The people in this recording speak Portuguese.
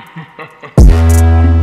Ha ha ha ha.